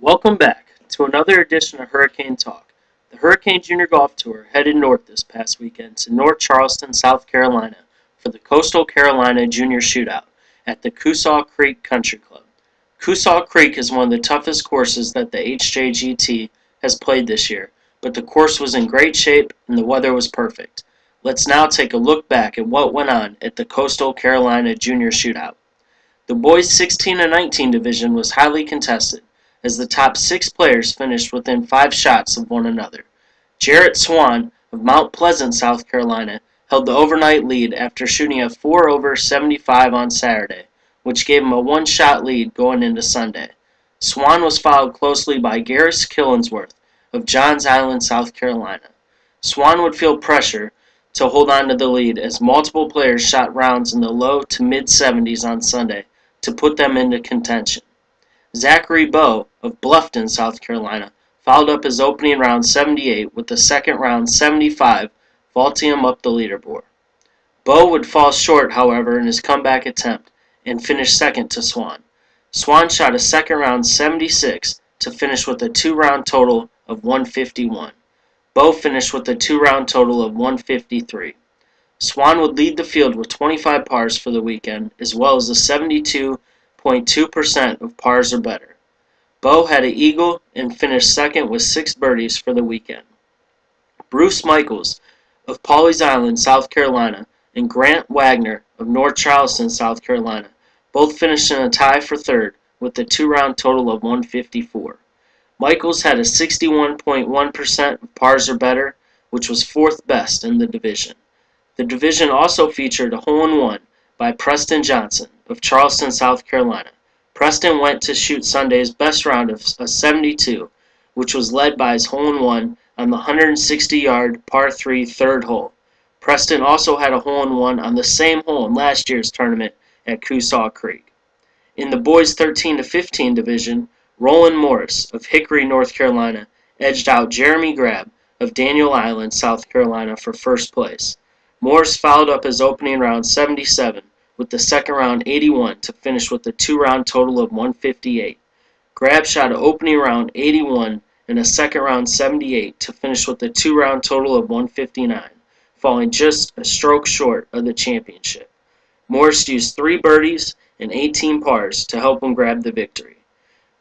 Welcome back to another edition of Hurricane Talk. The Hurricane Junior Golf Tour headed north this past weekend to North Charleston, South Carolina for the Coastal Carolina Junior Shootout at the Coosaw Creek Country Club. Coosaw Creek is one of the toughest courses that the HJGT has played this year, but the course was in great shape and the weather was perfect. Let's now take a look back at what went on at the Coastal Carolina Junior Shootout. The boys 16 and 19 division was highly contested as the top six players finished within five shots of one another. Jarrett Swan of Mount Pleasant, South Carolina, held the overnight lead after shooting a 4 over 75 on Saturday, which gave him a one shot lead going into Sunday. Swan was followed closely by Garris Killingsworth of Johns Island, South Carolina. Swan would feel pressure to hold on to the lead as multiple players shot rounds in the low to mid 70s on Sunday to put them into contention. Zachary Bowe of Bluffton, South Carolina, followed up his opening round 78 with the second round 75, vaulting him up the leaderboard. Bowe would fall short, however, in his comeback attempt and finish second to Swan. Swan shot a second round 76 to finish with a two round total of 151. Bowe finished with a two round total of 153. Swan would lead the field with 25 pars for the weekend, as well as the 72 0.2% of pars or better. Bowe had an eagle and finished second with six birdies for the weekend. Bruce Michaels of Pawleys Island, South Carolina, and Grant Wagner of North Charleston, South Carolina, both finished in a tie for third with a two-round total of 154. Michaels had a 61.1% of pars or better, which was fourth best in the division. The division also featured a hole-in-one by Preston Johnson of Charleston, South Carolina. Preston went to shoot Sunday's best round of a 72, which was led by his hole in one on the 160 yard par 3 third hole. Preston also had a hole in one on the same hole in last year's tournament at Coosaw Creek. In the boys 13 to 15 division, Roland Morris of Hickory, North Carolina, edged out Jeremy Grab of Daniel Island, South Carolina for first place. Morris followed up his opening round 77 with the second round 81 to finish with a two round total of 158. Grab shot opening round 81 and a second round 78 to finish with a two round total of 159, falling just a stroke short of the championship. Morris used three birdies and 18 pars to help him grab the victory.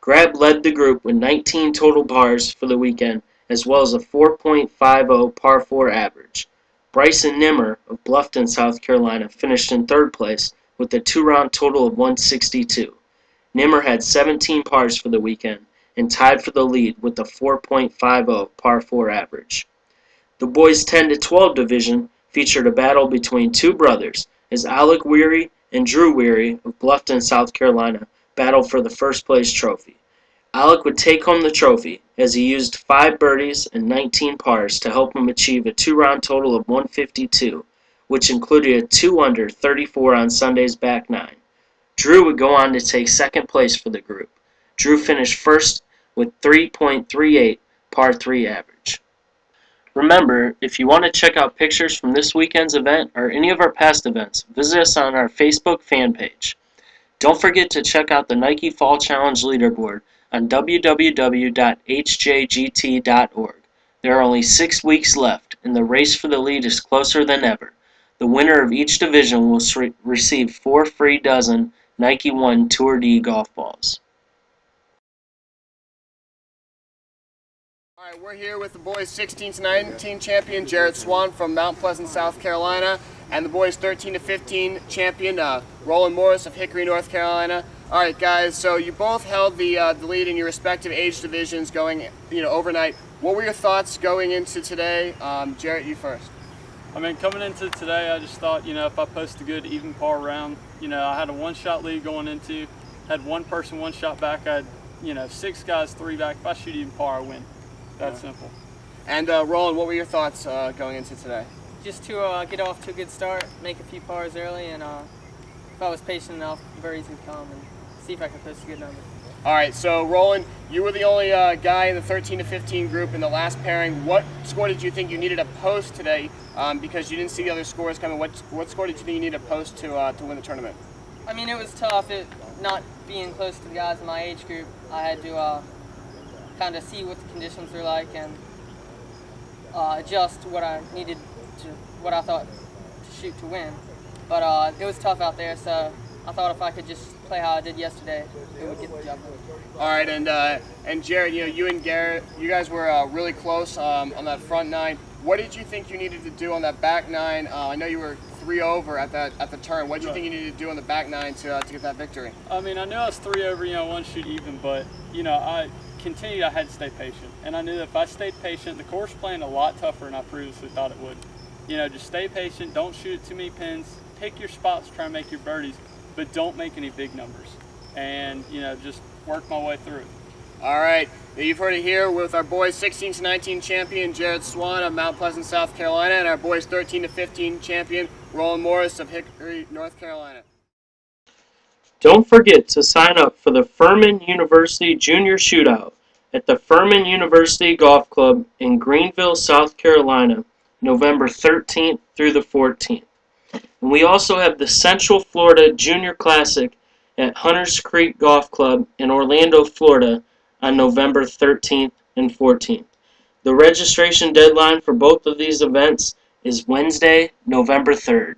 Grab led the group with 19 total pars for the weekend, as well as a 4.50 par 4 average. Bryson Nimmer of Bluffton, South Carolina, finished in third place with a two round total of 162. Nimmer had 17 pars for the weekend and tied for the lead with a 4.50 par 4 average. The boys 10 to 12 division featured a battle between two brothers as Alec Weary and Drew Weary of Bluffton, South Carolina, battled for the first place trophy. Alec would take home the trophy as he used 5 birdies and 19 pars to help him achieve a two round total of 152, which included a 2 under 34 on Sunday's back nine. Drew would go on to take second place for the group. Drew finished first with 3.38 par 3 average. Remember, if you want to check out pictures from this weekend's event or any of our past events, visit us on our Facebook fan page. Don't forget to check out the Nike Fall Challenge leaderboard on www.hjgt.org. There are only six weeks left, and the race for the lead is closer than ever. The winner of each division will receive four free dozen Nike One Tour D golf balls. All right, we're here with the boys 16 to 19 champion Jared Swan from Mount Pleasant, South Carolina, and the boys 13 to 15 champion uh, Roland Morris of Hickory, North Carolina. All right, guys. So you both held the uh, the lead in your respective age divisions going, you know, overnight. What were your thoughts going into today? Um, Jarrett, you first. I mean, coming into today, I just thought, you know, if I post a good even par round, you know, I had a one-shot lead going into, had one person one shot back. I had, you know, six guys three back. If I shoot even par, I win. That yeah. simple. And uh, Roland, what were your thoughts uh, going into today? Just to uh, get off to a good start, make a few pars early, and uh, if I was patient enough, very easy to come. And, see if I can post a good number. All right, so Roland, you were the only uh, guy in the 13 to 15 group in the last pairing. What score did you think you needed to post today? Um, because you didn't see the other scores coming. What what score did you think you needed to post to uh, to win the tournament? I mean, it was tough. It not being close to the guys in my age group. I had to uh, kind of see what the conditions were like and uh, adjust what I needed to, what I thought to shoot to win. But uh, it was tough out there, so I thought if I could just play how I did yesterday, it would get the job done. All right, and uh, and Jared, you know, you and Garrett, you guys were uh, really close um, on that front nine. What did you think you needed to do on that back nine? Uh, I know you were three over at that at the turn. What did you think you needed to do on the back nine to, uh, to get that victory? I mean, I knew I was three over, you know, one shoot even, but you know, I continued. I had to stay patient, and I knew that if I stayed patient, the course playing a lot tougher than I previously thought it would. You know, just stay patient. Don't shoot too many pins. Pick your spots. Try and make your birdies, but don't make any big numbers. And you know, just work my way through. All right, now you've heard it here with our boys 16 to 19 champion Jared Swan of Mount Pleasant, South Carolina, and our boys 13 to 15 champion Roland Morris of Hickory, North Carolina. Don't forget to sign up for the Furman University Junior Shootout at the Furman University Golf Club in Greenville, South Carolina, November 13th through the 14th. And we also have the Central Florida Junior Classic at Hunters Creek Golf Club in Orlando, Florida on November 13th and 14th. The registration deadline for both of these events is Wednesday, November 3rd.